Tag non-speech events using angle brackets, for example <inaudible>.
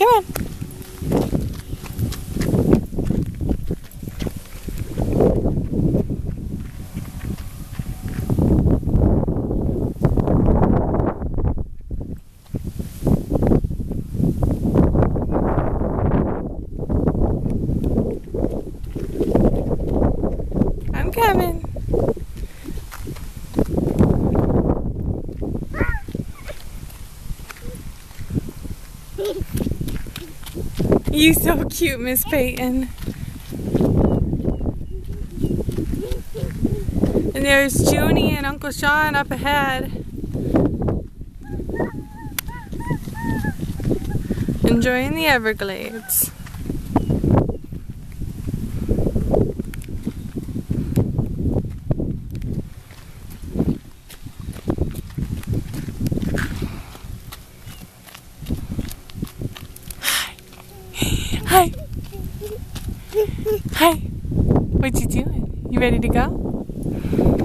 Come on. I'm <laughs> You so cute, Miss Peyton. And there's Junie and Uncle Sean up ahead. Enjoying the Everglades. Hi. Hi. What you doing? You ready to go?